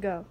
Go.